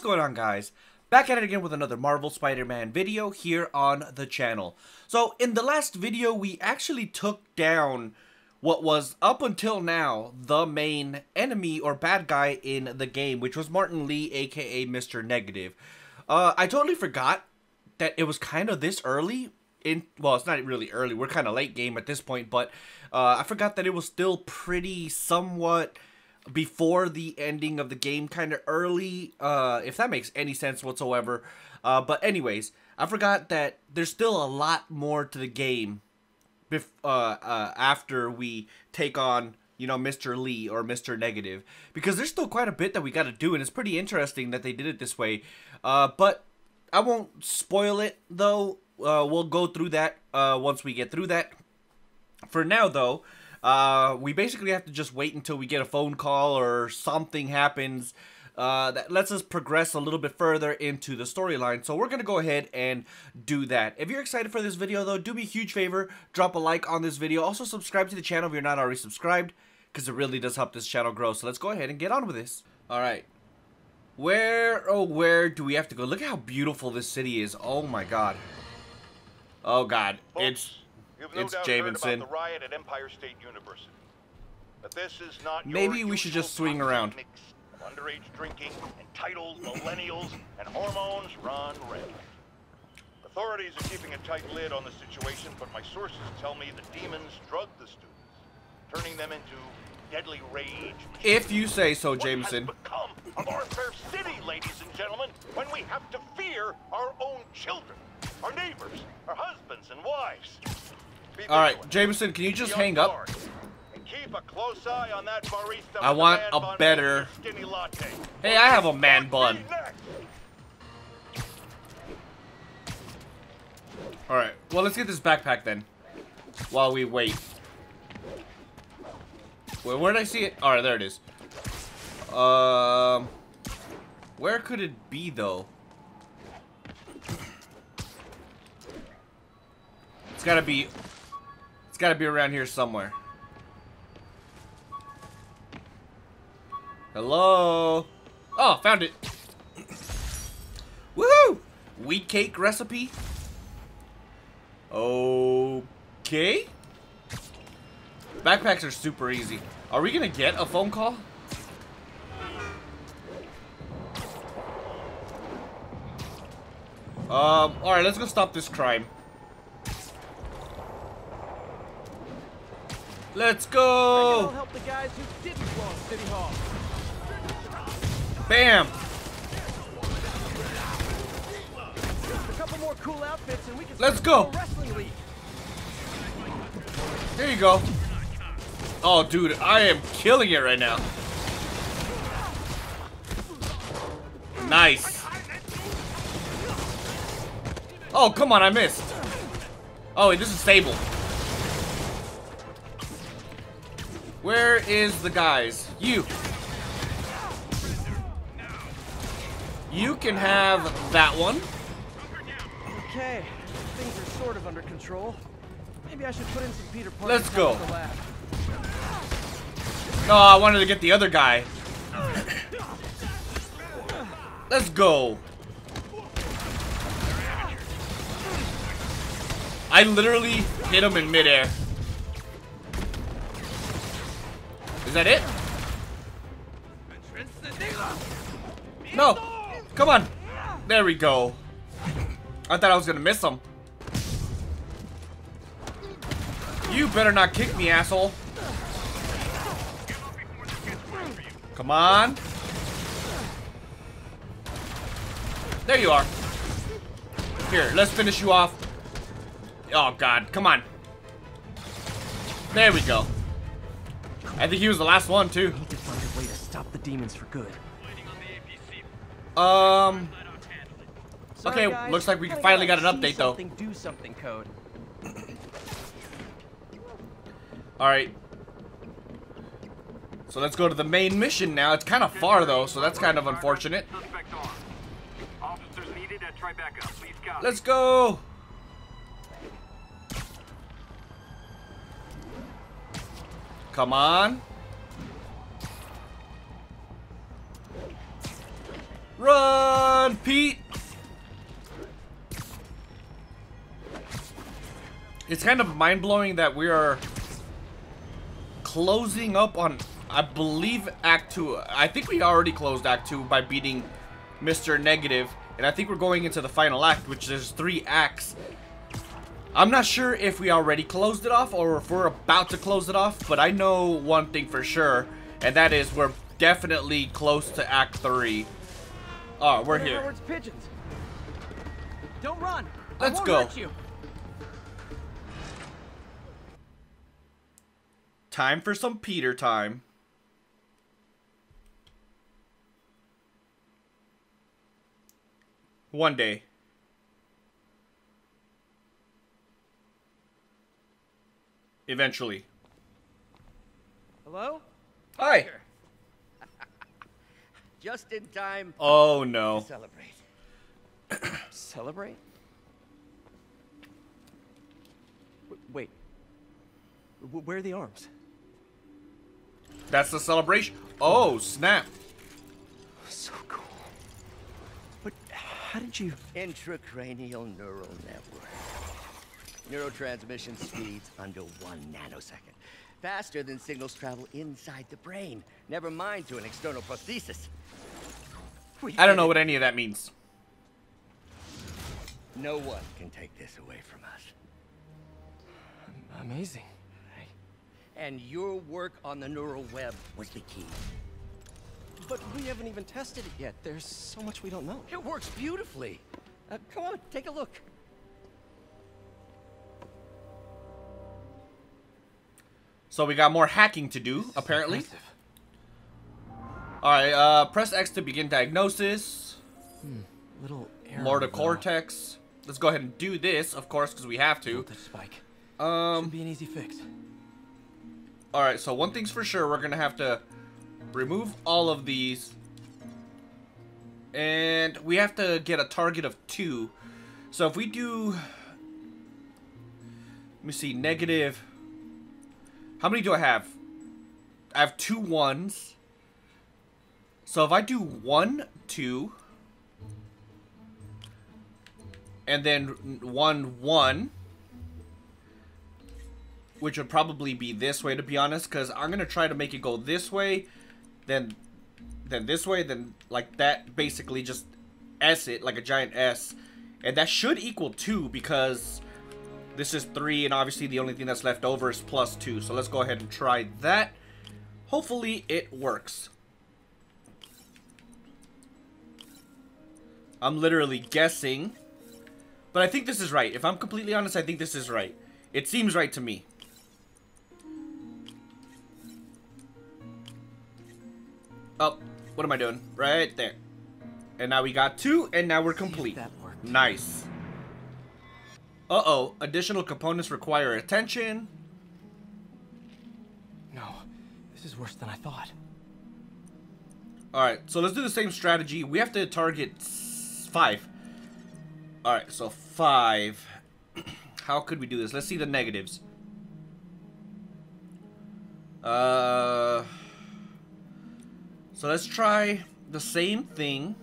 what's going on guys? Back at it again with another Marvel Spider-Man video here on the channel. So in the last video we actually took down what was up until now the main enemy or bad guy in the game which was Martin Lee aka Mr. Negative. Uh, I totally forgot that it was kind of this early in well it's not really early we're kind of late game at this point but uh, I forgot that it was still pretty somewhat before the ending of the game kind of early uh if that makes any sense whatsoever. Uh but anyways i forgot that there's still a lot more to the game bef- uh, uh after we take on you know mr Lee or mr negative. Because there's still quite a bit that we got to do and it's pretty interesting that they did it this way. Uh but i won't spoil it though. Uh we'll go through that uh once we get through that. For now though uh, we basically have to just wait until we get a phone call or something happens uh, that lets us progress a little bit further into the storyline. So we're going to go ahead and do that. If you're excited for this video, though, do me a huge favor. Drop a like on this video. Also, subscribe to the channel if you're not already subscribed, because it really does help this channel grow. So let's go ahead and get on with this. All right. Where, oh, where do we have to go? Look at how beautiful this city is. Oh, my God. Oh, God. It's You've no it's doubt Jameson. heard about the riot at Empire State University. But this is not Maybe we should just swing around. Mix of underage drinking, entitled millennials, and hormones run rampant. Authorities are keeping a tight lid on the situation, but my sources tell me the demons drug the students, turning them into deadly rage. If you say so, What has become of our fair city, ladies and gentlemen, when we have to fear our own children, our neighbors, our husbands and wives? All right. Jameson, can you just hang up? And keep a close eye on that barista I want a better-. Hey, I have a man bun. All right. Well, let's get this backpack then. While we wait. Wait, where did I see it? All right, there it is. Um, where could it be though? It's gotta be. Gotta be around here somewhere. Hello. Oh, found it. Woohoo! Wheat cake recipe. Okay. Backpacks are super easy. Are we gonna get a phone call? Um, alright, let's go stop this crime. Let's I'll go! help the guys who didn't blow up City Hall. Bam! A couple more cool outfits and we can Let's go. There you go. Oh, dude, I am killing it right now. Nice. Oh, come on, I missed. Oh, this is Sable. Where is the guys? You. You can have that one. Okay, things are sort of under control. Maybe I should put in some Peter Parker. Let's go. at the lab. No, I wanted to get the other guy. Let's go. I literally hit him in midair. Is that it? No. Come on. There we go. I thought I was gonna miss him. You better not kick me, asshole. Come on. There you are. Here, let's finish you off. Oh, God. Come on. There we go. I think he was the last one, too. I Need to find a way to stop the demons for good. Um, Sorry, Okay, guys, looks like we kinda finally got an see update, though. something, Do something code. alright. So let's go to the main mission now. It's kind of far, though, so that's kind of unfortunate. Let's armed. Come on. Run, Pete! It's kind of mind-blowing that we are closing up on, I believe, Act 2. I think we already closed Act 2 by beating Mr. Negative, and I think we're going into the final act, which there's three acts. I'm not sure if we already closed it off or if we're about to close it off, but I know one thing for sure, and that is we're definitely close to Act 3. Oh, we're here. Howard's pigeons? Don't run. Let's go. Time for some Peter time. One day. Eventually. Hello? Hi. Just in time Oh no. celebrate. Celebrate? Wait. Where are the arms? That's the celebration. Oh, snap. So cool. But how did you... Intracranial neural network. Neurotransmission speeds under one nanosecond. Faster than signals travel inside the brain. Never mind to an external prosthesis. We I don't know what any of that means. No one can take this away from us. Amazing. And your work on the neural web was the key. But we haven't even tested it yet. There's so much we don't know. It works beautifully. Uh, come on, take a look. So we got more hacking to do, apparently. Alright, uh, press X to begin diagnosis. Little error. Lord of though. Cortex. Let's go ahead and do this, of course, because we have to. Spike. Um, Should be an easy fix. Alright, so one thing's for sure, we're gonna have to remove all of these. And we have to get a target of two. So if we do... Let me see, negative... How many do I have? I have two ones. So if I do one, two... And then one, one which would probably be this way to be honest because i'm gonna try to make it go this way then then this way then like that basically just s it like a giant s and that should equal two because this is three and obviously the only thing that's left over is plus two so let's go ahead and try that hopefully it works i'm literally guessing but i think this is right if i'm completely honest i think this is right it seems right to me Oh, what am I doing? Right there. And now we got two, and now we're complete. Nice. Uh-oh, additional components require attention. No, this is worse than I thought. Alright, so let's do the same strategy. We have to target five. Alright, so five. How could we do this? Let's see the negatives. Uh... So let's try the same thing.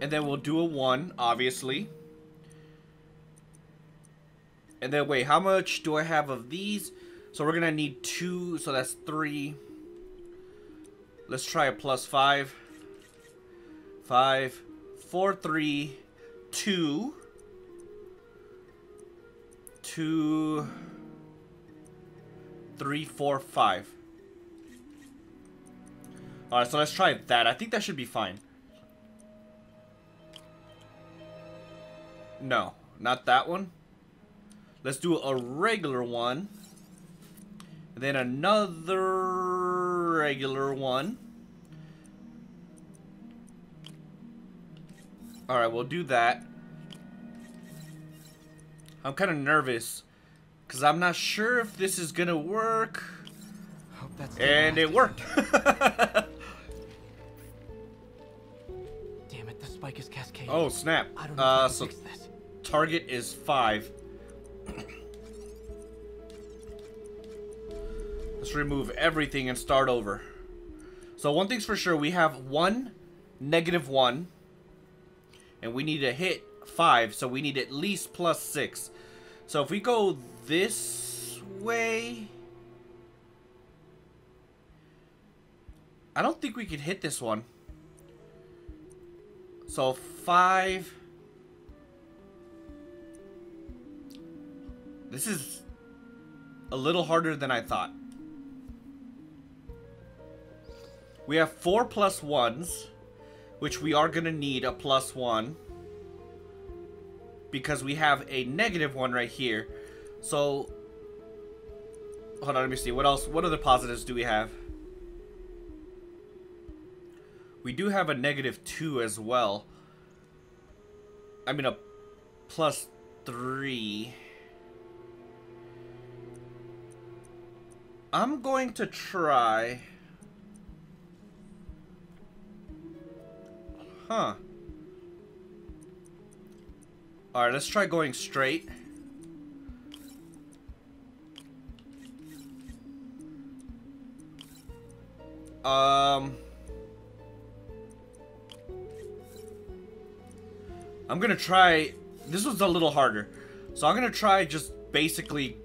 And then we'll do a 1, obviously. And then, wait, how much do I have of these? So we're to need 2, so that's 3. Let's try a plus 5. 5, 4, 3, 2. 2, 3, 4, 5. Alright, so let's try that. I think that should be fine. No, not that one. Let's do a regular one. And then another regular one. Alright, we'll do that. I'm kind of nervous. Because I'm not sure if this is going to work. Hope that's And it worked. Damn it, the spike is cascading. oh, snap. I don't know Uh, so target is 5. Let's remove everything and start over. So one thing's for sure, we have one, negative one, and we need to hit five, so we need at least plus six. So if we go this way... I don't think we could hit this one. So five... This is a little harder than I thought. We have four plus ones, which we are going to need a plus one. Because we have a negative one right here. So, hold on, let me see. What else, what other positives do we have? We do have a negative two as well. I mean, a plus three. I'm going to try... Huh. Alright, let's try going straight. Um... I'm gonna try... This was a little harder. So I'm gonna try just basically...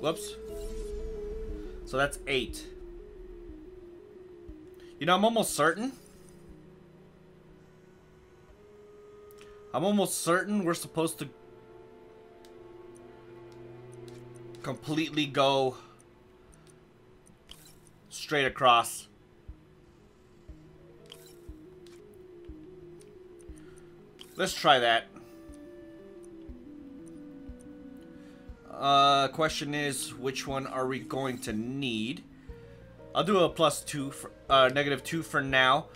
Whoops. So that's eight. You know, I'm almost certain. I'm almost certain we're supposed to completely go straight across. Let's try that. Uh, question is, which one are we going to need? I'll do a plus two, for, uh, negative two for now.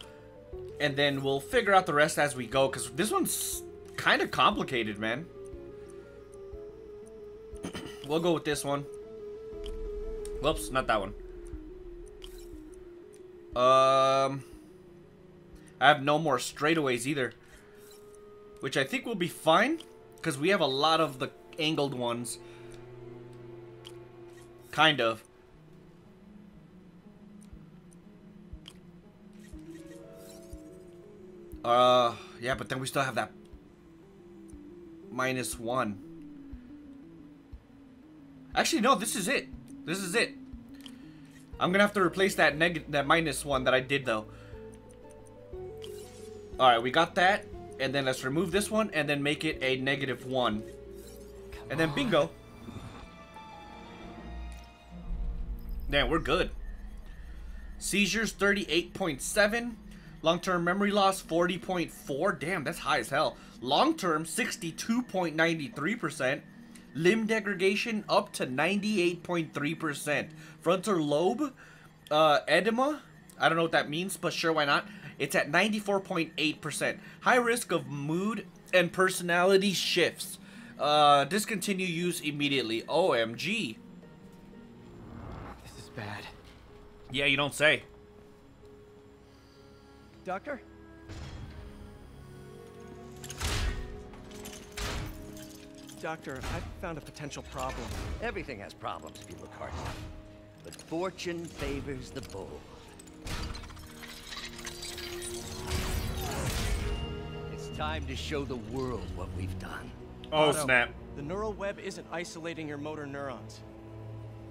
And then we'll figure out the rest as we go, because this one's kind of complicated, man. we'll go with this one. Whoops, not that one. Um, I have no more straightaways either. Which I think will be fine, because we have a lot of the angled ones. Kind of. Uh, yeah, but then we still have that minus one. Actually, no, this is it. This is it. I'm gonna have to replace that neg that minus one that I did though. All right, we got that, and then let's remove this one, and then make it a negative one, Come and then on. bingo. Damn, we're good. Seizures 38.7. Long-term memory loss 40.4. Damn, that's high as hell. Long-term 62.93%. Limb degradation up to 98.3%. Frontal lobe uh, edema. I don't know what that means, but sure, why not? It's at 94.8%. High risk of mood and personality shifts. Uh, discontinue use immediately. OMG This is bad. Yeah, you don't say. Doctor? Doctor, I found a potential problem. Everything has problems if you look hard enough. But fortune favors the bold. It's time to show the world what we've done. Oh, Otto, snap. The neural web isn't isolating your motor neurons.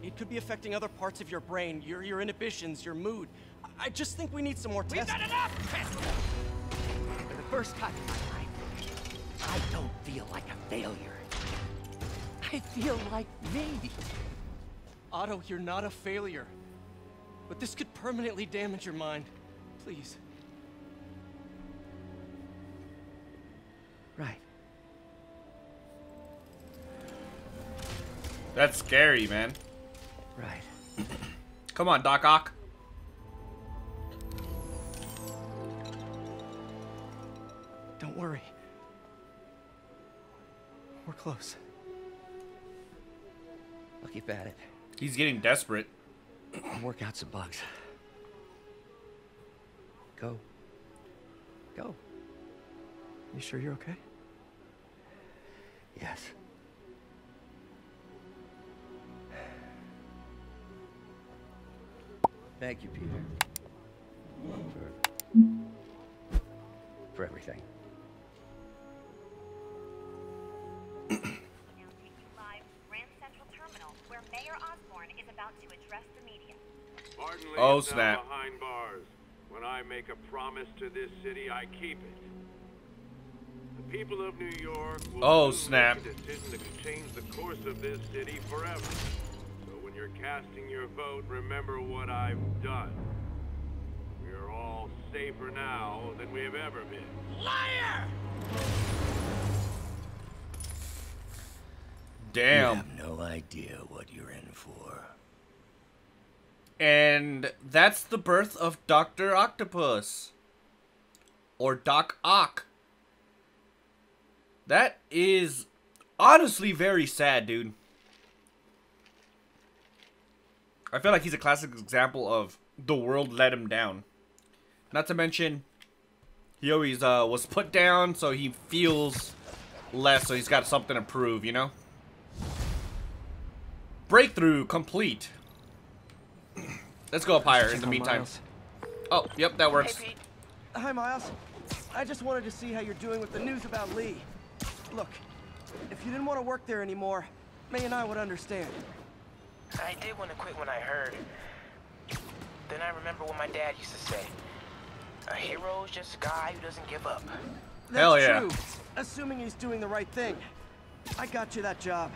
It could be affecting other parts of your brain, your, your inhibitions, your mood. I just think we need some more tests. We've got enough tests! For the first time in my life, I don't feel like a failure. I feel like me. Otto, you're not a failure. But this could permanently damage your mind. Please. Right. That's scary, man. Right. Come on, Doc Ock. Don't worry. We're close. I'll keep at it. He's getting desperate. I'll work out some bugs. Go. Go. You sure you're okay? Yes. Thank you, Peter. For, for everything. Oh, is now snap. behind bars. When I make a promise to this city, I keep it. The people of New York will Oh, snap. make a decision that could change the course of this city forever. So when you're casting your vote, remember what I've done. We are all safer now than we have ever been. Damn. You have no idea what you're in for. And that's the birth of Dr. Octopus. Or Doc Ock. That is honestly very sad, dude. I feel like he's a classic example of the world let him down. Not to mention, he always uh, was put down, so he feels less, so he's got something to prove, you know? Breakthrough complete. Let's go up higher in the meantime. Miles. Oh, yep, that works. Hey, Hi, Miles. I just wanted to see how you're doing with the news about Lee. Look, if you didn't want to work there anymore, May and I would understand. I did want to quit when I heard. Then I remember what my dad used to say. A hero is just a guy who doesn't give up. That's Hell yeah. true. Assuming he's doing the right thing. I got you that job.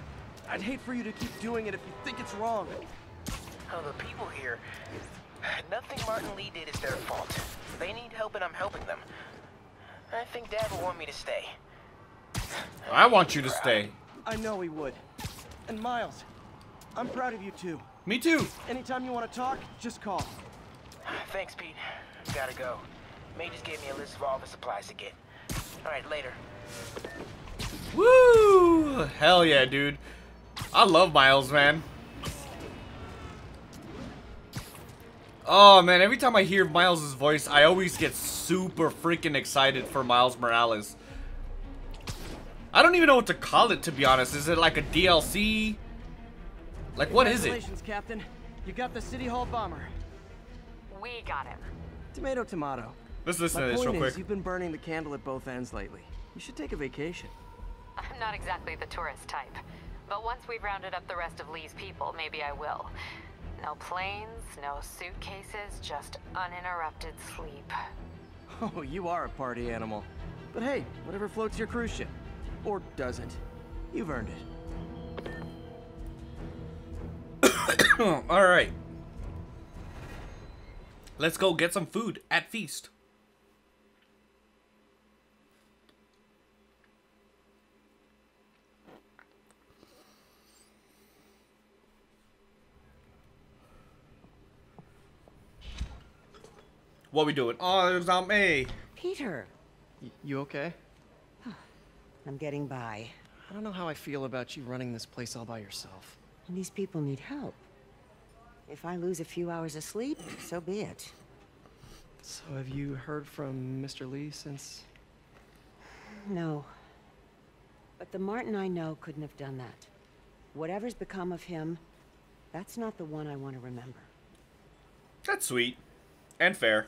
I'd hate for you to keep doing it if you think it's wrong. Oh, the people here. Nothing Martin Lee did is their fault. They need help and I'm helping them. I think Dad will want me to stay. I want you to stay. I know he would. And Miles, I'm proud of you too. Me too. Anytime you want to talk, just call. Thanks, Pete. Gotta go. May just gave me a list of all the supplies to get. All right, later. Woo! Hell yeah, dude. I love Miles, man. Oh man, every time I hear Miles' voice, I always get super freaking excited for Miles Morales. I don't even know what to call it, to be honest. Is it like a DLC? Like, what is it? Congratulations, Captain. You got the City Hall bomber. We got him. Tomato, tomato. Let's listen My to this point real quick. is, you've been burning the candle at both ends lately. You should take a vacation. I'm not exactly the tourist type. But once we've rounded up the rest of Lee's people, maybe I will. No planes, no suitcases, just uninterrupted sleep. Oh, you are a party animal. But hey, whatever floats your cruise ship. Or doesn't. You've earned it. Alright. Let's go get some food at Feast. What we doing? Oh, there's not me. Peter, Y- you okay? I'm getting by. I don't know how I feel about you running this place all by yourself. And these people need help. If I lose a few hours of sleep, so be it. So have you heard from Mr. Lee since... No. But the Martin I know couldn't have done that. Whatever's become of him, that's not the one I want to remember. That's sweet. And fair.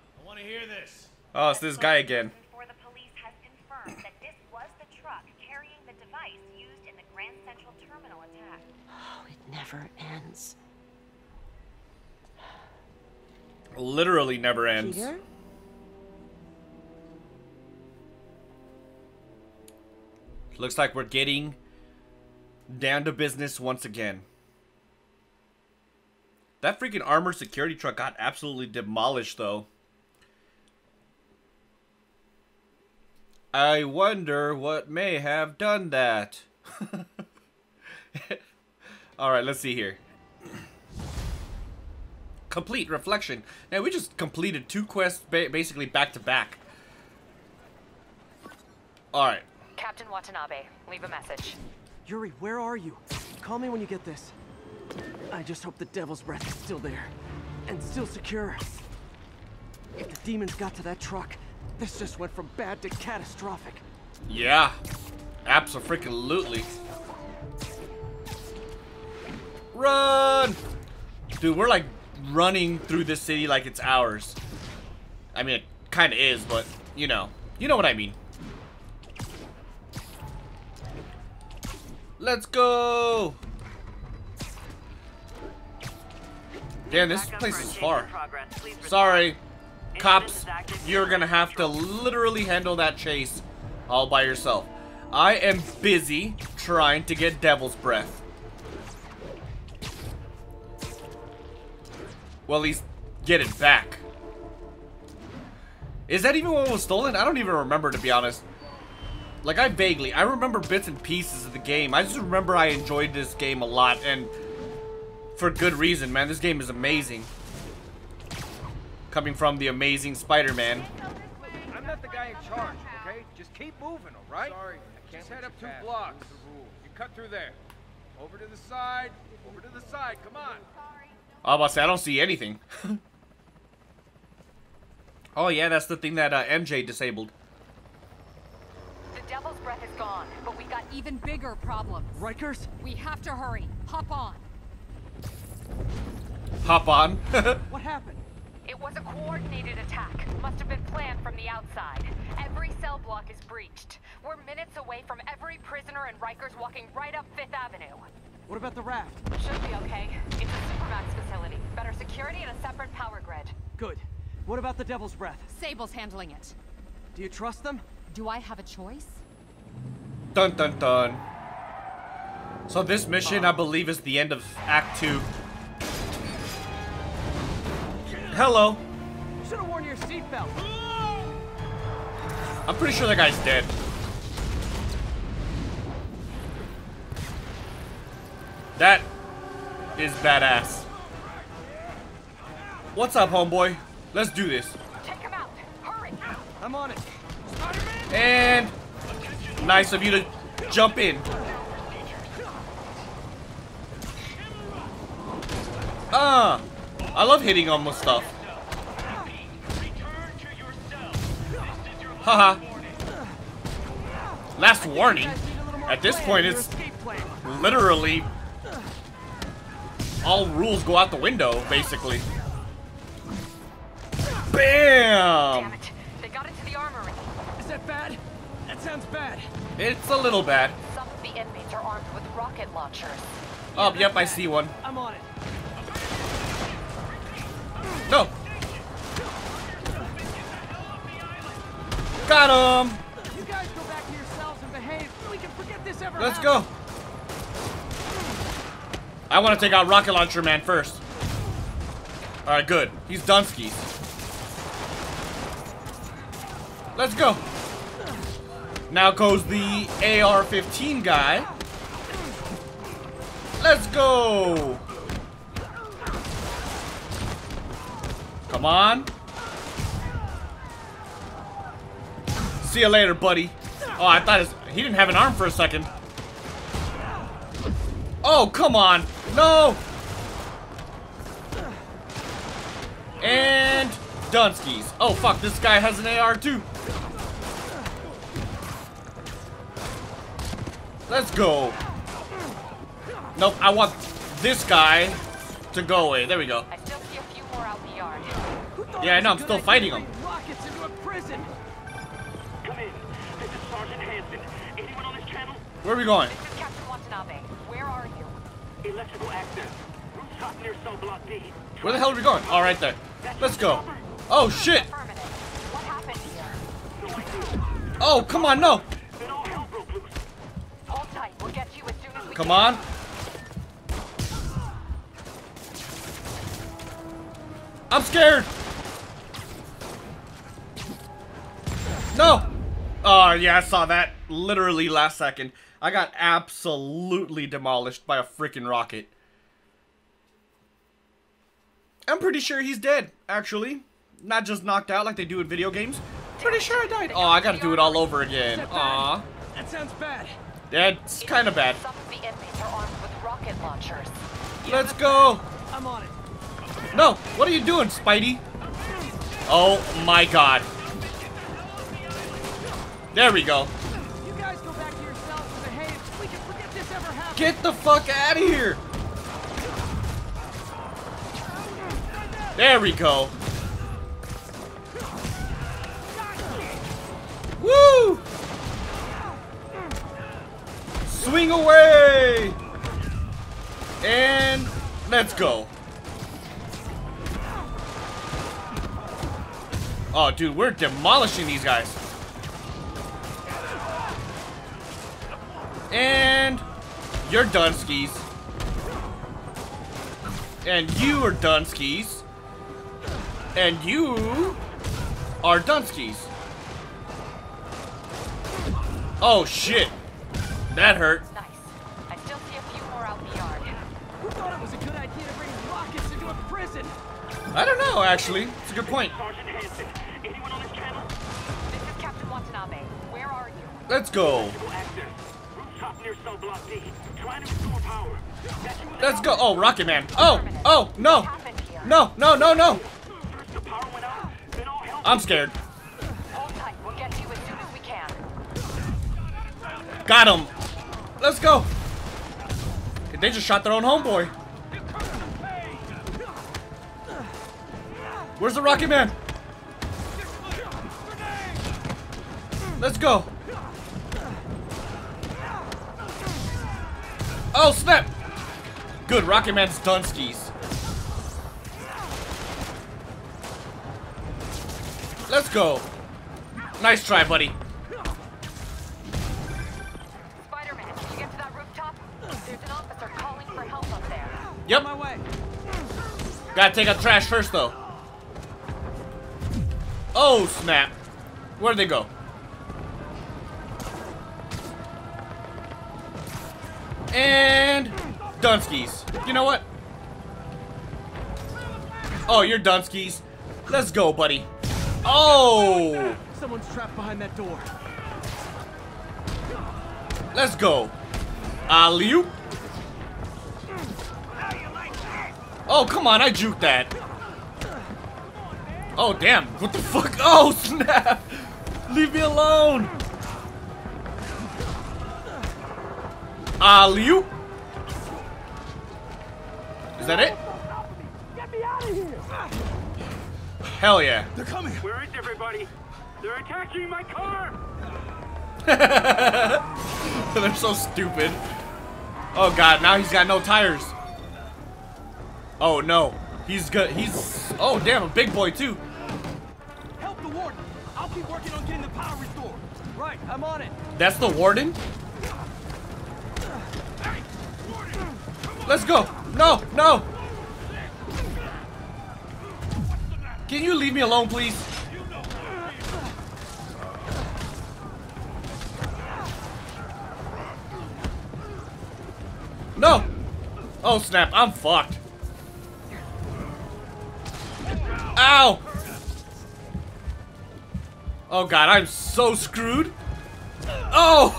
I want to hear this. Oh, it's this guy again. For the police has confirmed that this was the truck carrying the device used in the Grand Central Terminal attack. Oh, it never ends. Literally never ends. Peter? Looks like we're getting down to business once again. That freaking armored security truck got absolutely demolished, though. I wonder what may have done that. Alright, let's see here. complete reflection. Now, we just completed two quests ba basically back to back. Alright. Captain Watanabe, leave a message. Yuri, where are you? Call me when you get this. I just hope the Devil's Breath is still there. And still secure. If the demons got to that truck, this just went from bad to catastrophic. Yeah. Absolutely. Run! Dude, we're like running through this city like it's ours. I mean, it kind of is, but you know. You know what I mean. Let's go! Damn, this place is far. Sorry. Cops, you're gonna have to literally handle that chase all by yourself. I am busy trying to get Devil's Breath. Well, at least get it back. Is that even what was stolen? I don't even remember, to be honest. Like, I vaguely, I remember bits and pieces of the game. I just remember I enjoyed this game a lot, and for good reason, man. This game is amazing. Coming from the amazing Spider-Man. I'm not the guy in charge, okay? Just keep moving, all right? Sorry, I can't Just head up two pass. blocks. You cut through there. Over to the side. Over to the side. Come on. I was about to say, I don't see anything. oh, yeah, that's the thing that uh, MJ disabled. The Devil's Breath is gone, but we got even bigger problems. Rikers? We have to hurry. Hop on. Hop on. what happened? It was a coordinated attack. Must have been planned from the outside. Every cell block is breached. We're minutes away from every prisoner and Rikers walking right up Fifth Avenue. What about the raft? Should be okay. It's a Supermax facility. Better security and a separate power grid. Good. What about the Devil's Breath? Sable's handling it. Do you trust them? Do I have a choice? Dun dun dun. So this mission, I believe, is the end of Act 2. Hello. You Should have worn your seatbelt. I'm pretty sure that guy's dead. That is badass. What's up, homeboy? Let's do this. Take him out. Hurry. I'm on it. And nice of you to jump in. Ah, uh, I love hitting on the stuff. Haha. Last warning. At this point, it's literally all rules go out the window, basically. Bam! It. They got into the armory. Is that bad? That sounds bad. It's a little bad. Some of the inmates are armed with rocket launchers. Oh, yep, I see one. I'm on it. No. Got him. You guys go back to yourselves and behave. We can forget this ever Let's happened. go. I want to take out Rocket Launcher Man first. Alright, good. He's Dunsky's. Let's go. Now goes the AR-15 guy. Let's go. Come on. See you later, buddy. Oh, I thought his, he didn't have an arm for a second. Oh, come on. No. And Dunskies. Oh, fuck. This guy has an AR, too. Let's go. Nope, I want this guy to go away. There we go. Yeah, I know. I'm still fighting them. Rockets into a prison. Come in. This is Sergeant Hanson. Anyone on this channel? Where are we going? This is Captain Watanabe. Where are you? Electrical access. Rooftop near cell block D. Where the hell are we going? All right there. Let's go. Oh shit. What happened here? Oh come on, no. Then all hell broke loose. Hold tight. We'll get you as soon as we Come on. I'm scared. No. Oh yeah, I saw that literally last second. I got absolutely demolished by a freaking rocket. I'm pretty sure he's dead, actually. Not just knocked out like they do in video games. Pretty sure I died. Oh, I gotta do it all over again. Aw. That sounds bad. That's kind of bad. Some of the inmates are armed with rocket launchers. Let's go. I'm on it. No, what are you doing, Spidey? Oh my god. There we go. You guys go back to and behave. We can forget this ever happened. Get the fuck out of here. There we go. Woo! Swing away! And let's go. Oh, dude, we're demolishing these guys. And you're done skis. And you are done skis. And you are done skis. Oh shit. That hurt. Nice. I still see a few more out in the yard. Who thought it was a good idea to bring rockets into a prison? I don't know actually. It's a good point. Sergeant Hanson, anyone on this channel? This is Captain Watanabe. Where are you? Let's go. Let's go. Oh, Rocket Man. Oh, oh, no. No, no, no, no. First the power went out, then all hell I'm scared. Hold tight. We'll get to you as soon as we can. Got him. Let's go. They just shot their own homeboy. Where's the Rocket Man? Let's go. Oh, snap. Good, Rocket Man's done skis. Let's go. Nice try, buddy. Spider-Man, did you get to that rooftop? There's an officer calling for help up there. Yep. My way. Gotta take out trash first, though. Oh, snap. Where'd they go? And... Dunskies. You know what? Oh, you're Dunskies. Let's go, buddy. Oh! Someone's trapped behind that door. Let's go. Alley-oop. Oh, come on, I juked that. Oh, damn. What the fuck? Oh, snap. Leave me alone. Alley-oop. Is that it? Get me out of here! Hell yeah. They're coming! Where is everybody? They're attacking my car! They're so stupid. Oh god, now he's got no tires. Oh no. He's good. He's. Oh damn, a big boy too. Help the warden. I'll keep working on getting the power restored. Right, I'm on it. That's the warden? Let's go. No, no. Can you leave me alone, please? No. Oh, snap. I'm fucked. Ow. Oh, God. I'm so screwed. Oh!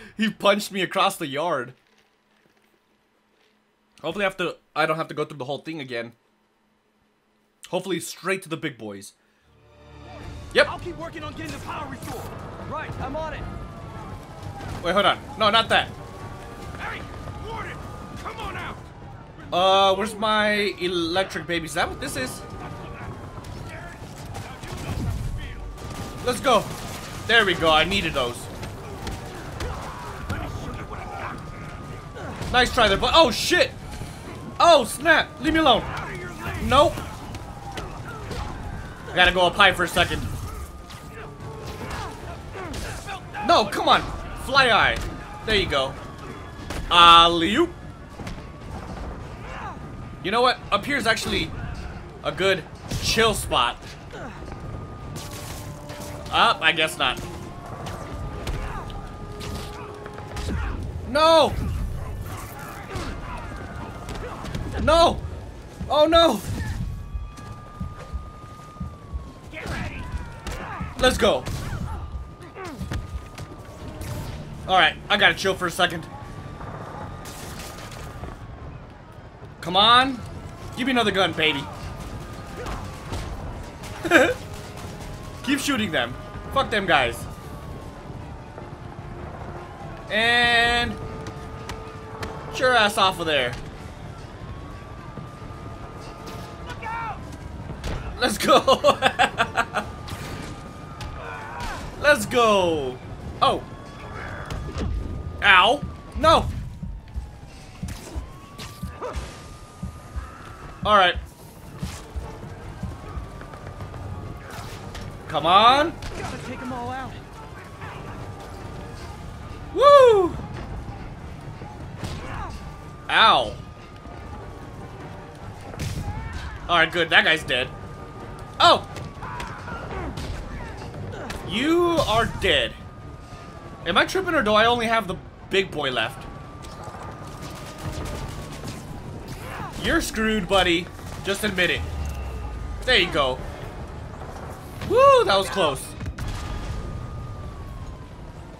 he punched me across the yard. Hopefully I have to I don't have to go through the whole thing again. Hopefully straight to the big boys. Yep. I'll keep working on getting the power restored. Right, I'm on it. Wait, hold on. No, not that. Hey! Warden! Come on out! Uh, where's my electric baby? Is that what this is? Let's go. There we go. I needed those. Nice try there, but oh shit! Oh snap! Leave me alone. Nope. I gotta go up high for a second. No, come on. Fly eye. There you go. Alley-oop. You know what? Up here is actually a good chill spot. Up, I guess not. No! No! Oh no! Let's go. Alright, I gotta chill for a second. Come on. Give me another gun, baby. Keep shooting them. Fuck them guys. And... Get your ass off of there. Let's go. Let's go. Oh. Ow. No. All right. Come on. Gotta take them all out. Woo. Ow. All right, good. That guy's dead. Oh. You are dead. Am I tripping or do I only have the big boy left? You're screwed, buddy. Just admit it. There you go. Woo, that was close.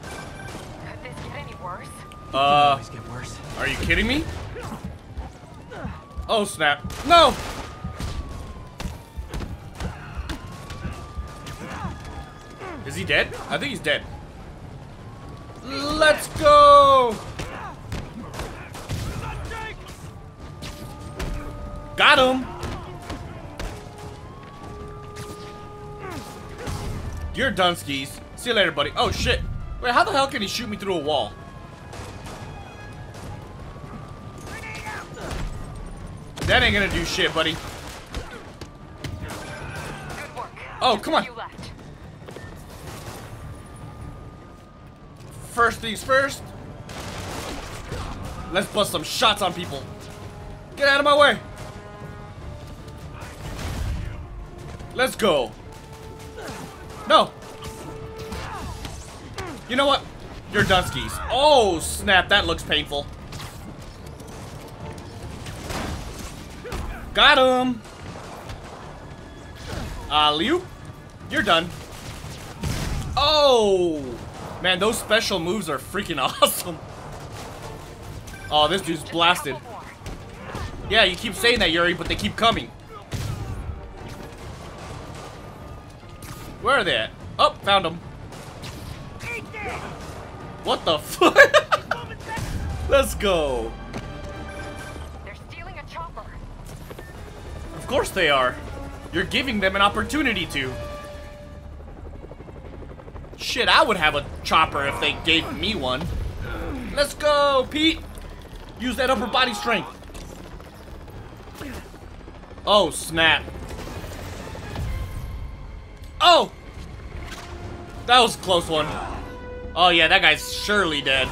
Could this get any worse? Uh, Always get worse. are you kidding me? Oh, snap. No! He dead? I think he's dead. Let's go! Got him! You're done, skis. See you later, buddy. Oh, shit. Wait, how the hell can he shoot me through a wall? That ain't gonna do shit, buddy. Oh, come on. First things first. Let's bust some shots on people. Get out of my way. Let's go. No. You know what? You're done skis. Oh, snap. That looks painful. Got him. Alley-oop. You're done. Oh. Man, those special moves are freaking awesome. Oh, this dude's blasted. Yeah, you keep saying that, Yuri, but they keep coming. Where are they at? Oh, found them. What the fuck? Let's go. They're stealing a chopper. Of course they are. You're giving them an opportunity to. Shit, I would have a chopper if they gave me one. Let's go, Pete. Use that upper body strength. Oh, snap. Oh! That was a close one. Oh, yeah, that guy's surely dead.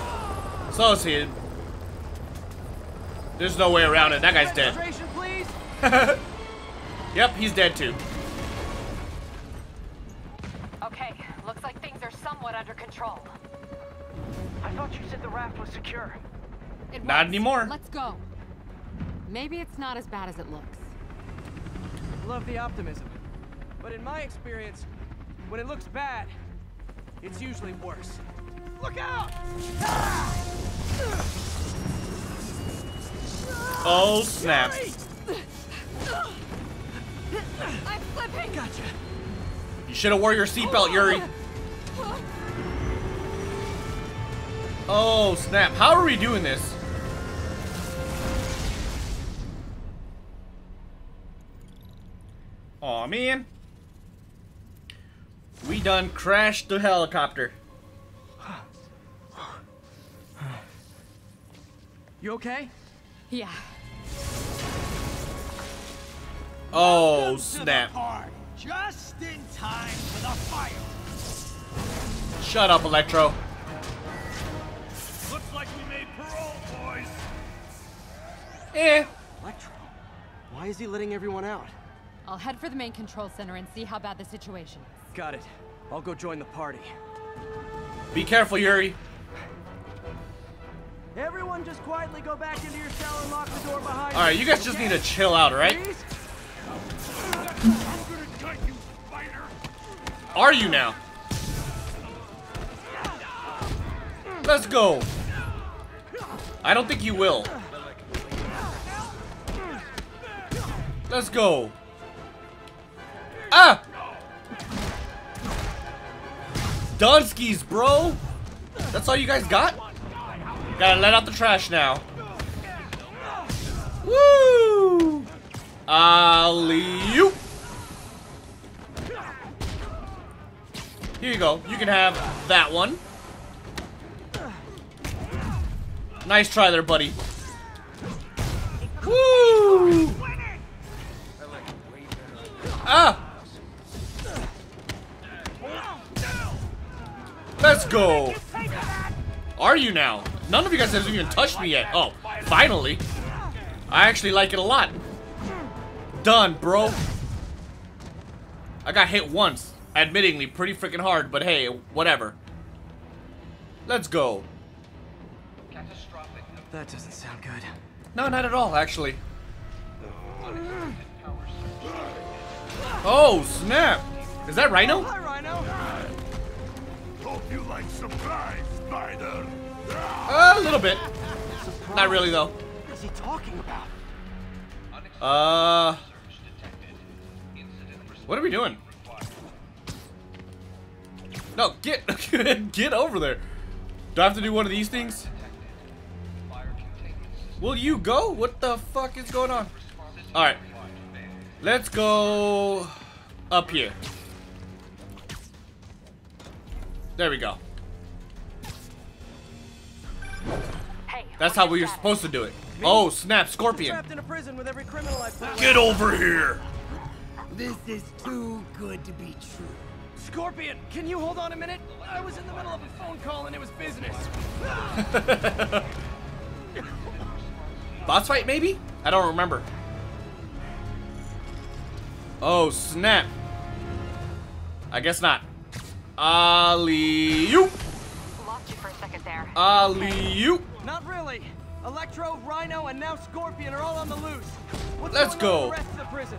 So is he. There's no way around it. That guy's dead. Yep, he's dead too. Somewhat under control. I thought you said the raft was secure. It Not was. anymore. Let's go. Maybe it's not as bad as it looks. Love the optimism. But in my experience, when it looks bad, it's usually worse. Look out! Ah! Oh, snap. I'm slipping. Gotcha. You should have wore your seatbelt, Yuri. Oh, snap. How are we doing this? Aw, man. We done crashed the helicopter. You okay? Yeah. Oh, snap. Just in time for the fire. Shut up, Electro. Looks like we made parole, boys. Eh. Electro. Why is he letting everyone out? I'll head for the main control center and see how bad the situation is. Got it. I'll go join the party. Be careful, Yuri. Everyone just quietly go back into your cell and lock the door behind Alright, you guys just need to chill out, right? Please? Are you now? Let's go. I don't think you will. Let's go. Ah! Dunskies, bro! That's all you guys got? Gotta let out the trash now. Woo! Alley-oop! Here you go. You can have that one. Nice try there, buddy. Woo! Ah! Let's go. Are you now? None of you guys have even touched me yet. Oh, finally. I actually like it a lot. Done, bro. I got hit once. Admittingly, pretty freaking hard, but hey, whatever. Let's go. That doesn't sound good. No, not at all, actually. Oh, snap. Is that Rhino? Hi, Rhino. Hope you like surprise, Spider. A little bit. Not really, though. What's he talking about? Uh. What are we doing? No, get get over there. Do I have to do one of these things? Will you go? What the fuck is going on? Alright. Let's go up here. There we go. That's how we were supposed to do it. Oh, snap, Scorpion. Trapped in a prison with every criminal I've found. Get over here. This is too good to be true. Scorpion, can you hold on a minute? I was in the middle of a phone call and it was business. Boss fight, maybe? I don't remember. Oh, snap. I guess not. Alley-oop. lost you for a second there. Alley-oop. Not really. Electro, Rhino, and now Scorpion are all on the loose. What's Let's going go. in the rest of the prison?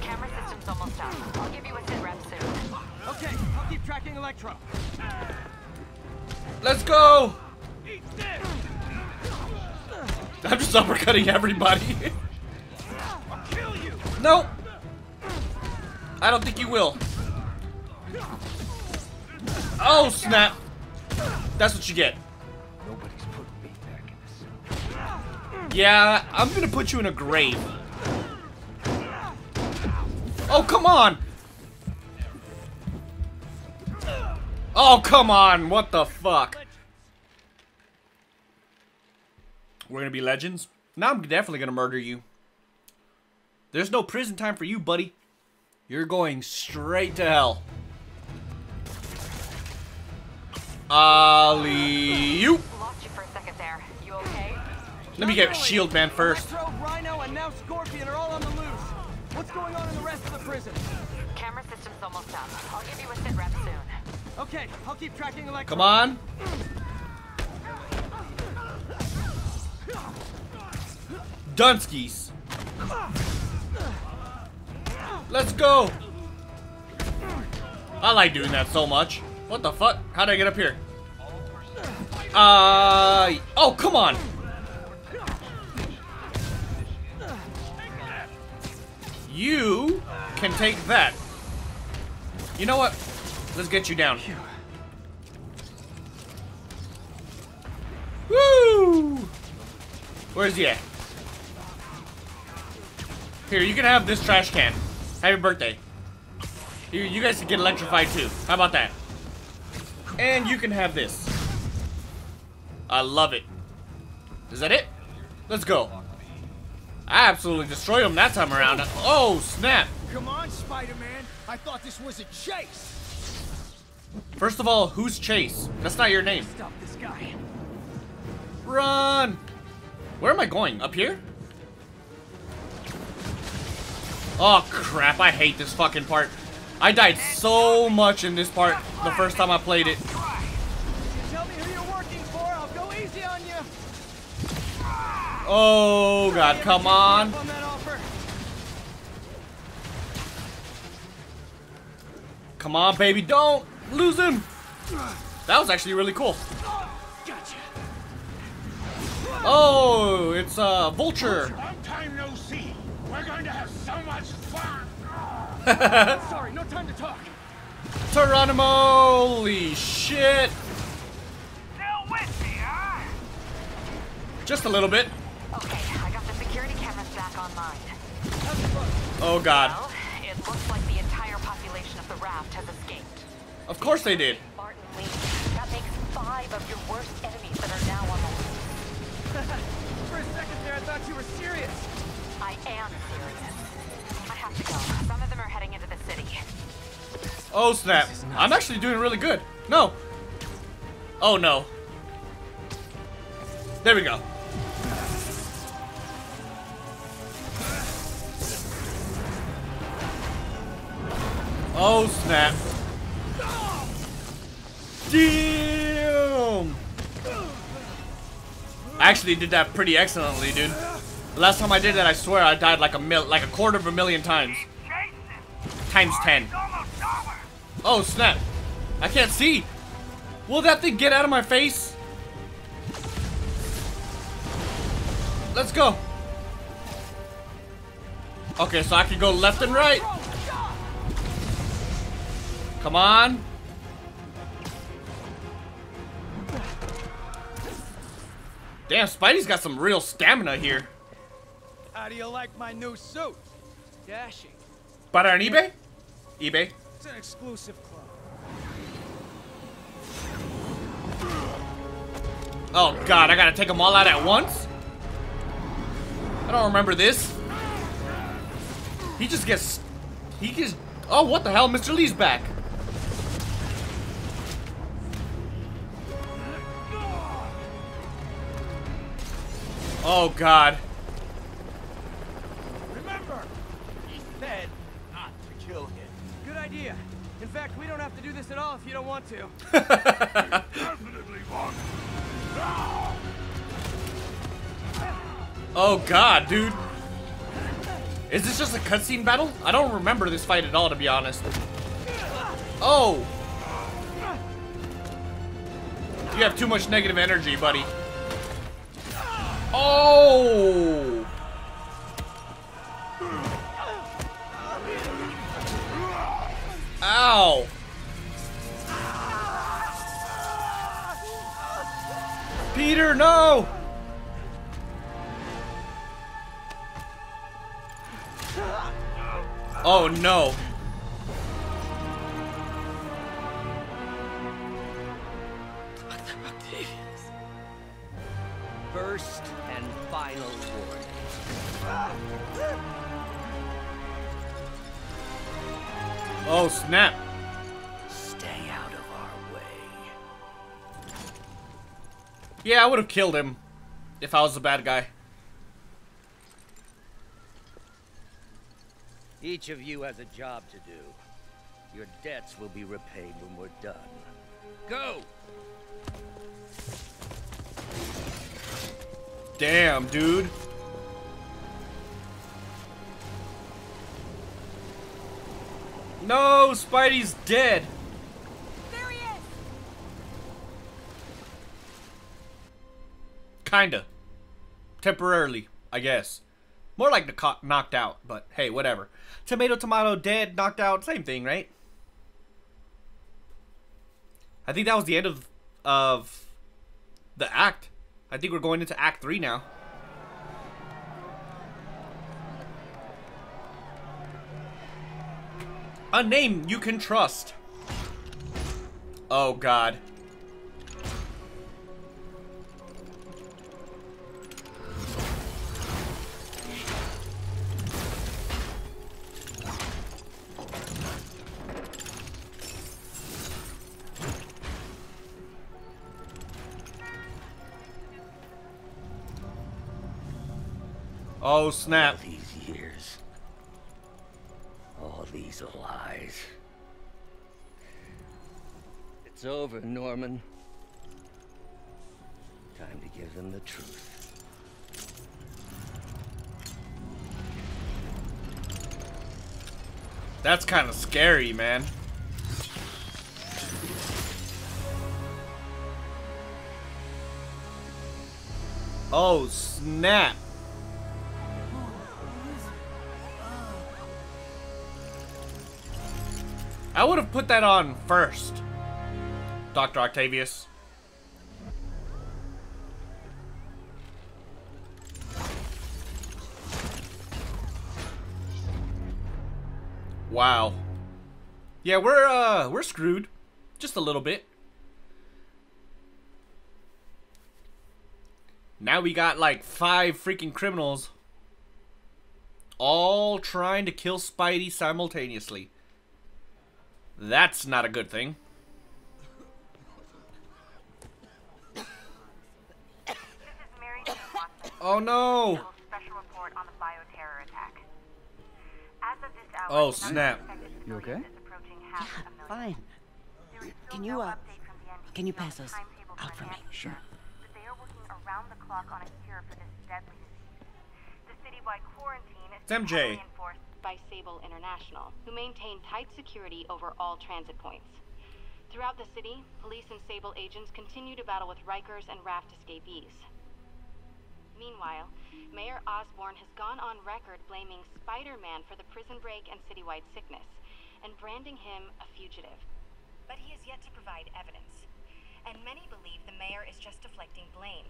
Camera system's almost done. I'll give you a sit rep soon. Okay, I'll keep tracking Electro. Let's go. I'm just uppercutting everybody. Nope. I don't think you will. Oh, snap. That's what you get. Nobody's putting me back in this. Yeah, I'm gonna put you in a grave. Oh, come on! Oh, come on! What the fuck? We're gonna be legends? Now I'm definitely gonna murder you. There's no prison time for you, buddy. You're going straight to hell. Alley-oop. You for a second there. You okay? Let me get Shield Man first. Rhino, and now Scorpion are all on the loose. What's going on in the rest of the prison? Camera system's almost done. I'll give you a sit rep soon. Okay, I'll keep tracking Electro. Come on. Dunskies. Let's go. I like doing that so much. What the fuck? How did I get up here? Uh, oh, come on. You can take that. You know what? Let's get you down. Woo! Where's he at? Here, you can have this trash can. Happy birthday. You, you guys can get electrified too. How about that? And you can have this. I love it. Is that it? Let's go. I absolutely destroyed him that time around. Oh, snap. Come on, Spider-Man. I thought this was a chase. First of all, who's Chase? That's not your name. Stop this guy. Run! Where am I going? Up here? Oh, crap. I hate this fucking part. I died so much in this part the first time I played it. Tell me who you're working for, I'll go easy on you. Oh god, come on. On that offer. Come on, baby, don't lose him. That was actually really cool. Oh, it's a uh, vulture. Long time no see. We're going to have so much fun. Sorry, no time to talk. Geronimo, holy shit. Still with me, huh? Just a little bit. Okay, I got the security cameras back online. Oh god. Well, it looks like the entire population of the raft has escaped. Of course they did. Martin Li, that makes five of your worst enemies that are now on the loose. For a second there, I thought you were serious. Oh snap. I'm actually doing really good. No. Oh no. There we go. Oh snap. Damn. I actually did that pretty excellently, dude. Last time I did that, I swear I died like a mil like a quarter of a million times. Times ten. Oh snap! I can't see. Will that thing get out of my face? Let's go. Okay, so I can go left and right. Come on. Damn, Spidey's got some real stamina here. How do you like my new suit? Dashing. Buy it on eBay? eBay. It's an exclusive club. Oh god, I gotta take them all out at once? I don't remember this. He just gets... He just... Oh, what the hell? Mr. Li's back. Oh god. Remember, he said not to kill him. Good idea. In fact, we don't have to do this at all if you don't want to. Oh god, dude. Is this just a cutscene battle? I don't remember this fight at all, to be honest. Oh! You have too much negative energy, buddy. Oh! Ow! Peter, no! Oh no. Oh snap. Stay out of our way. Yeah, I would have killed him if I was the bad guy. Each of you has a job to do. Your debts will be repaid when we're done. Go! Damn, dude. No, Spidey's dead. There he is! Kinda. Temporarily, I guess. More like the co- knocked out, but hey, whatever. Tomato, tomato, dead, knocked out, same thing, right? I think that was the end of of the act. I think we're going into Act Three now. A name you can trust. Oh God. Oh snap. It's over, Norman. Time to give them the truth. That's kind of scary, man. Oh, snap. I would have put that on first. Dr. Octavius. Wow. Yeah, we're uh we're screwed. Just a little bit. Now we got like five freaking criminals all trying to kill Spidey simultaneously. That's not a good thing. Oh no! Oh snap! You okay? Yeah, fine. Can you uh, can you pass us out for me? Sure. They are working around the clock on a cure for this deadly disease. The citywide quarantine is It's MJ. enforced by Sable International, who maintain tight security over all transit points. Throughout the city, police and Sable agents continue to battle with Rikers and Raft escapees. Meanwhile, Mayor Osborn has gone on record blaming Spider-Man for the prison break and citywide sickness, and branding him a fugitive. But he has yet to provide evidence. And many believe the mayor is just deflecting blame,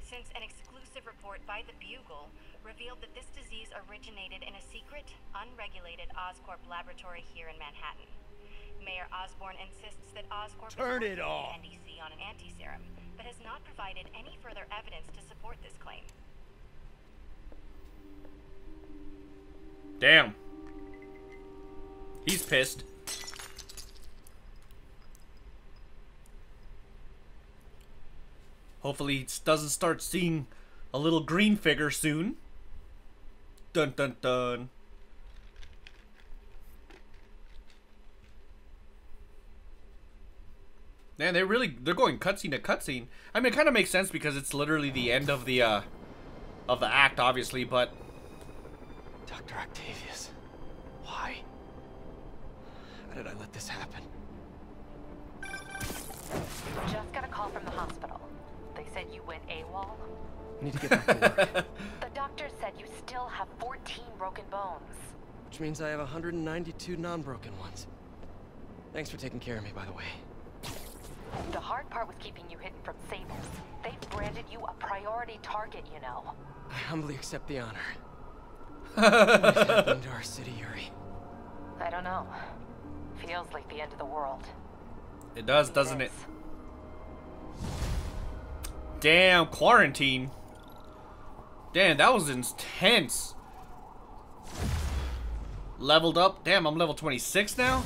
since an exclusive report by the Bugle revealed that this disease originated in a secret, unregulated Oscorp laboratory here in Manhattan. Mayor Osborn insists that Oscorp Turn is it working off. with NDC on an anti-serum, but has not provided any further evidence to support this claim. Damn. He's pissed. Hopefully he doesn't start seeing a little green figure soon. Dun dun dun. Man, they really they're going cutscene to cutscene. I mean, it kind of makes sense because it's literally the end of the uh of the act, obviously, but Dr. Octavius. Why? How did I let this happen? Just got a call from the hospital. They said you went AWOL. I need to get back to work. The doctor said you still have 14 broken bones. Which means I have 192 non-broken ones. Thanks for taking care of me, by the way. The hard part was keeping you hidden from Sables. They've branded you a priority target, you know. I humbly accept the honor. what happened to our city, Yuri? I don't know. Feels like the end of the world. it does, doesn't it? Damn, quarantine. Damn, that was intense. Leveled up. Damn, I'm level 26 now.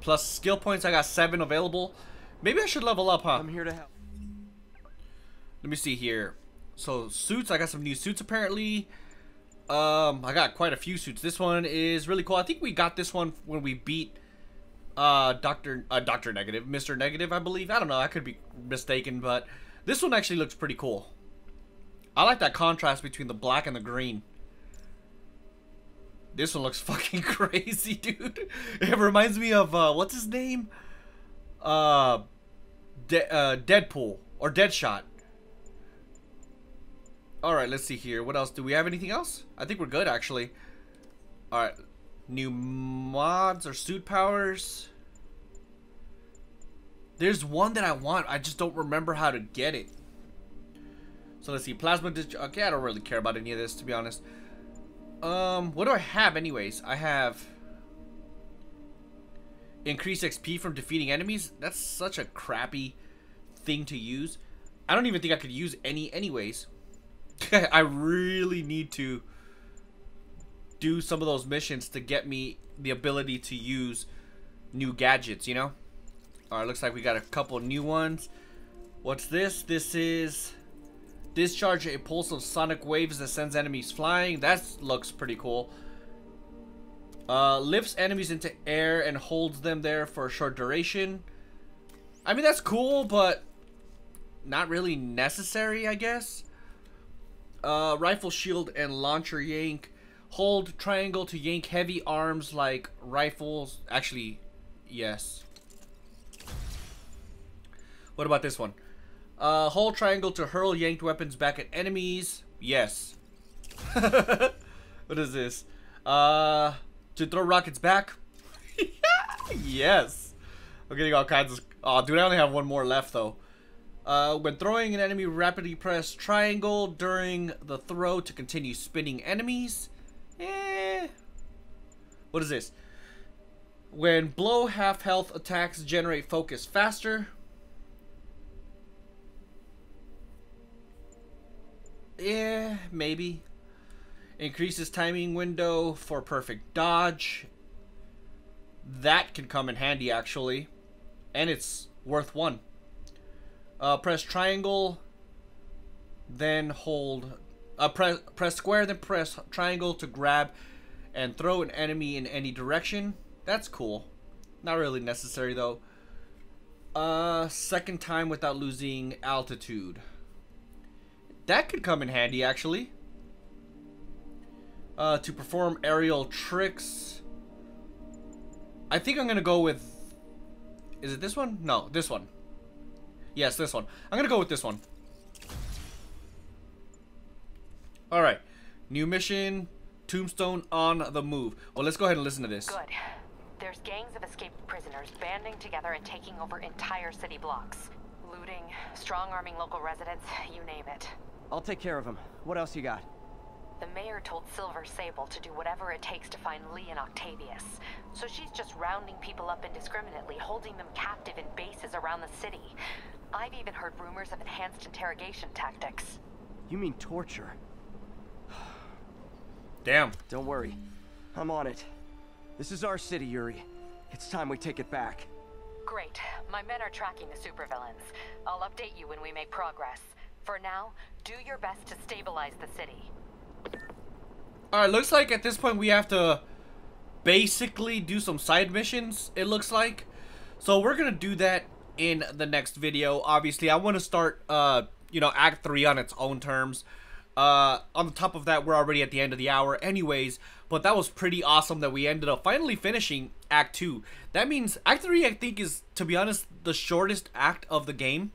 Plus skill points, I got 7 available. Maybe I should level up, huh? I'm here to help. Let me see here. So, suits, I got some new suits apparently. Um, I got quite a few suits. This one is really cool. I think we got this one when we beat uh Dr. Uh, Dr. Negative, Mr. Negative, I believe. I don't know, I could be mistaken, but this one actually looks pretty cool. I like that contrast between the black and the green. This one looks fucking crazy, dude. It reminds me of uh what's his name? Uh, De uh Deadpool or Deadshot. All right, let's see here. What else? Do we have anything else? I think we're good, actually. All right. New mods or suit powers. There's one that I want. I just don't remember how to get it. So let's see. Plasma Okay, I don't really care about any of this, to be honest. Um, what do I have anyways? I have... Increase XP from defeating enemies? That's such a crappy thing to use. I don't even think I could use any anyways. I really need to do some of those missions to get me the ability to use new gadgets, you know? Alright, looks like we got a couple new ones. What's this? This is... Discharge a pulse of sonic waves that sends enemies flying. That looks pretty cool. Uh, lifts enemies into air and holds them there for a short duration. I mean, that's cool, but not really necessary, I guess. Uh, rifle shield and launcher yank. Hold triangle to yank heavy arms like rifles. Actually, yes. What about this one? Uh, hold triangle to hurl yanked weapons back at enemies. Yes. what is this? Uh, to throw rockets back. yes. I'm getting all kinds of. Oh, dude, I only have one more left though. Uh, when throwing an enemy, rapidly press triangle during the throw to continue spinning enemies. Eh. What is this? When blow half health attacks generate focus faster. Yeah, maybe. Increases timing window for perfect dodge. That can come in handy, actually. And it's worth one. Uh, press triangle, then hold... Uh, press, press square, then press triangle to grab and throw an enemy in any direction. That's cool. Not really necessary, though. Uh, second time without losing altitude. That could come in handy, actually. Uh, to perform aerial tricks. I think I'm gonna go with... Is it this one? No, this one. Yes, this one. I'm gonna go with this one. Alright. New mission. Tombstone on the move. Well, let's go ahead and listen to this. Good. There's gangs of escaped prisoners banding together and taking over entire city blocks. Looting, strong-arming local residents, you name it. I'll take care of them. What else you got? The mayor told Silver Sable to do whatever it takes to find Li and Octavius. So she's just rounding people up indiscriminately, holding them captive in bases around the city. I've even heard rumors of enhanced interrogation tactics. You mean torture? Damn. Don't worry. I'm on it. This is our city, Yuri. It's time we take it back. Great. My men are tracking the supervillains. I'll update you when we make progress. For now, do your best to stabilize the city. Alright, looks like at this point we have to basically do some side missions, it looks like. So we're going to do that in the next video. Obviously, I want to start, uh, you know, Act 3 on its own terms. Uh, on the top of that, we're already at the end of the hour anyways, but that was pretty awesome that we ended up finally finishing Act 2. That means Act 3, I think, is, to be honest, the shortest act of the game.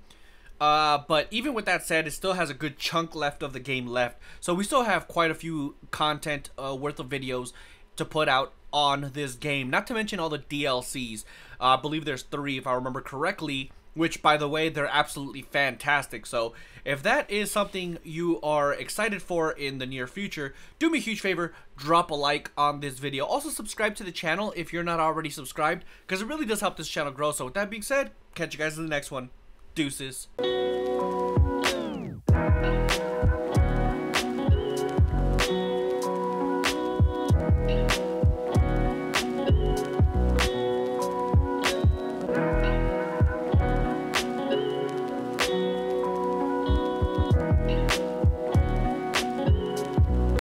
Uh, but even with that said, it still has a good chunk left of the game left. So we still have quite a few content uh, worth of videos to put out on this game. Not to mention all the DLCs. Uh, I believe there's three, if I remember correctly. Which, by the way, they're absolutely fantastic. So, if that is something you are excited for in the near future, do me a huge favor, drop a like on this video. Also, subscribe to the channel if you're not already subscribed, because it really does help this channel grow. So, with that being said, catch you guys in the next one. Deuces.